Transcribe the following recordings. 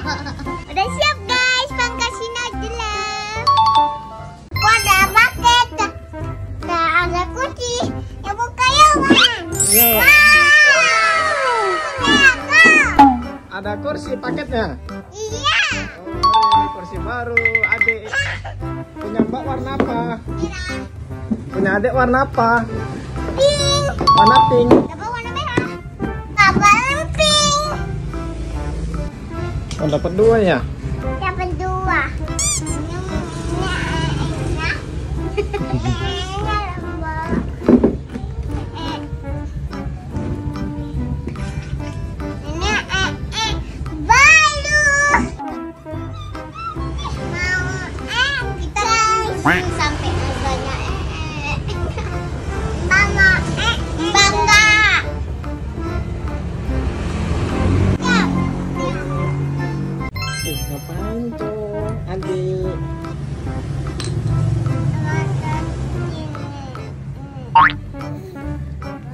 Udah siap guys, pangkasin aja lah. ada paket, Nah, ada kunci. Ya buka ya, Bang. Wow. Ada kursi paketnya? Iya. Oh, kursi baru, adik. Punya mbak warna apa? Merah. Punya adik warna apa? Pink. Warna pink. Oh, dapat dua ya? Dapat dua. Eh sampai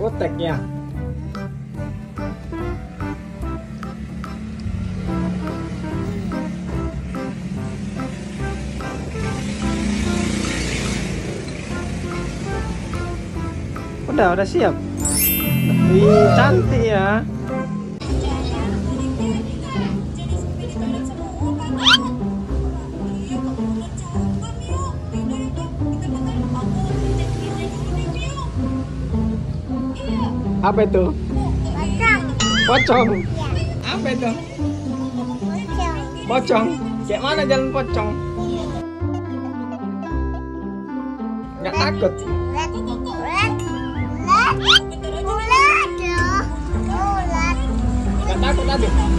Kotek ya? Udah, udah siap. Wih, cantik Apa itu? Pasang. Pocong. Ya. Apa itu? Pocong. Pocong. Kayak mana jalan pocong? Nggak takut. Ulat. Ulat. Ulat. Ulat loh. Ulat. Nggak takut. Ulat